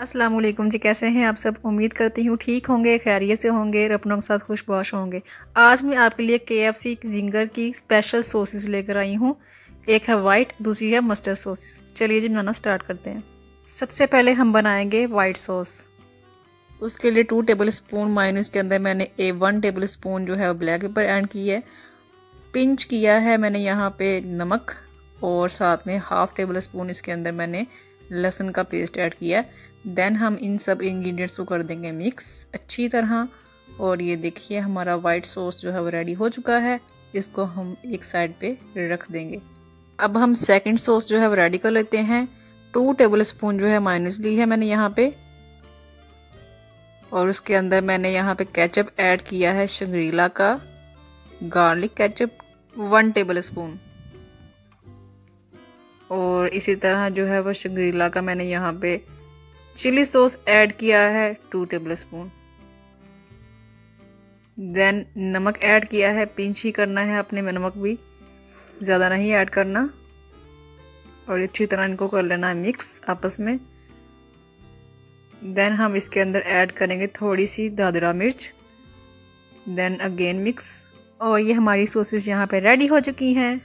वालेकुम जी, कैसे हैं आप सब? उम्मीद करती हूँ ठीक होंगे, खैरियत से होंगे अपनों के साथ खुशबाश होंगे। आज मैं आपके लिए के एफ़ सी जिंगर की स्पेशल सोसेस लेकर आई हूँ। एक है वाइट दूसरी है मस्टर्ड सॉसेस चलिए जी बनाना स्टार्ट करते हैं। सबसे पहले हम बनाएँगे वाइट सॉस उसके लिए टू टेबल स्पून माइनस के अंदर मैंने ए वन टेबल स्पून जो है ब्लैक पेपर ऐड की है। पिंच किया है मैंने यहाँ पे नमक, और साथ में हाफ़ टेबल स्पून इसके अंदर मैंने लहसुन का पेस्ट ऐड किया देन हम इन सब इंग्रेडिएंट्स को कर देंगे मिक्स अच्छी तरह। और ये देखिए हमारा वाइट सॉस जो है वो रेडी हो चुका है। इसको हम एक साइड पे रख देंगे। अब हम सेकंड सॉस जो है वो रेडी कर लेते हैं। टू टेबल स्पून जो है माइनस ली है मैंने यहाँ पे। और उसके अंदर मैंने यहाँ पे केचप ऐड किया है शंग्रीला का। Garlic ketchup one tablespoon और इसी तरह जो है वो शंग्रीला का मैंने यहाँ पे चिली सॉस ऐड किया है टू टेबल स्पून देन नमक ऐड किया है पिंच ही करना है अपने में नमक भी. ज़्यादा नहीं ऐड करना. और अच्छी तरह इनको कर लेना है मिक्स आपस में. देन हम इसके अंदर ऐड करेंगे थोड़ी सी दादरा मिर्च. देन अगेन मिक्स और ये हमारी सॉसेस यहाँ पे रेडी हो चुकी हैं.